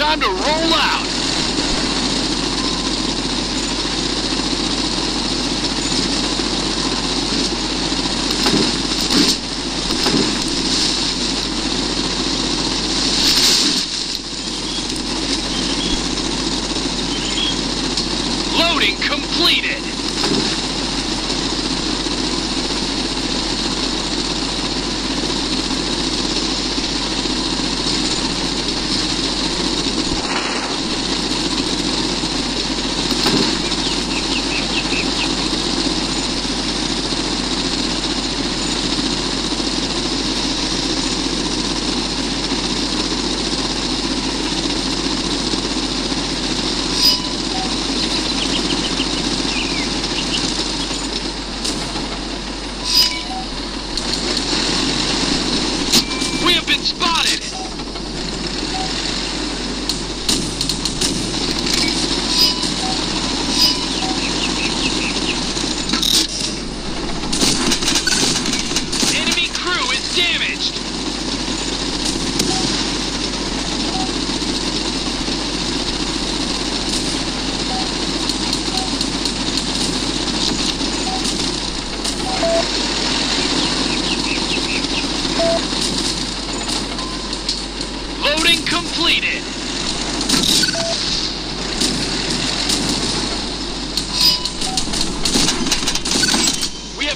Time to roll out. Loading completed.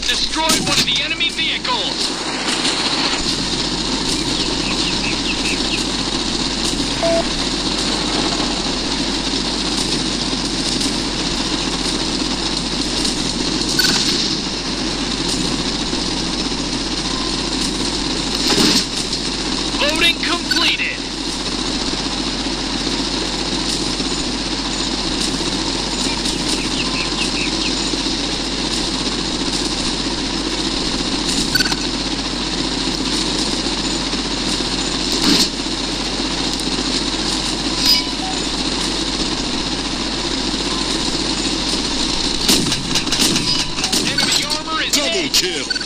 destroyed one of the enemy vehicles. Cheers.